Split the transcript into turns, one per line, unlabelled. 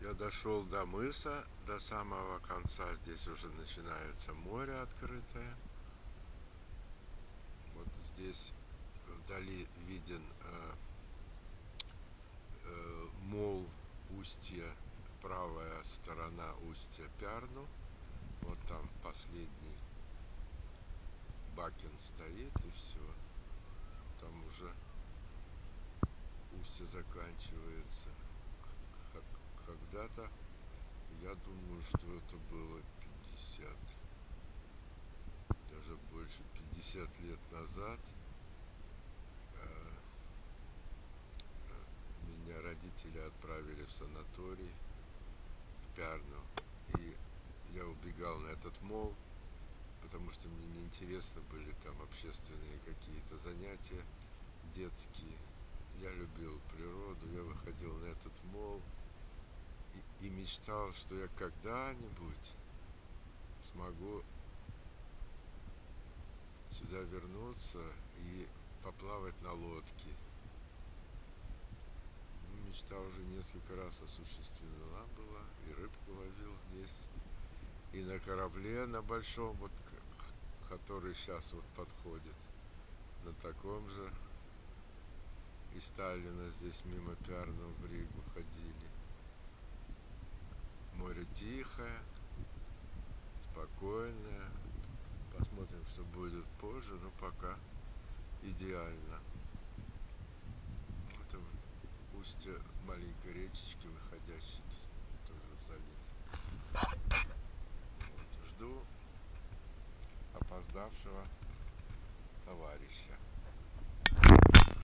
Я дошел до мыса, до самого конца. Здесь уже начинается море открытое. Вот здесь вдали виден э, э, мол устья, правая сторона устья Пярну. Вот там последний Бакин стоит и все. Там уже устье заканчивается. Когда-то, я думаю, что это было 50, даже больше 50 лет назад. э, э, Меня родители отправили в санаторий в Пярну. И я убегал на этот мол, потому что мне неинтересно были там общественные какие-то занятия детские. Я любил природу, я выходил на этот мол и, и мечтал, что я когда-нибудь смогу сюда вернуться и поплавать на лодке. Ну, мечта уже несколько раз осуществлена была, и рыбку ловил здесь, и на корабле на большом, вот, который сейчас вот подходит, на таком же из Сталина здесь мимо Пярну в Ригу ходили. Море тихое, спокойное. Посмотрим, что будет позже, но пока идеально. Это устье маленькой речечки, выходящей тоже залив. Вот, жду опоздавшего товарища.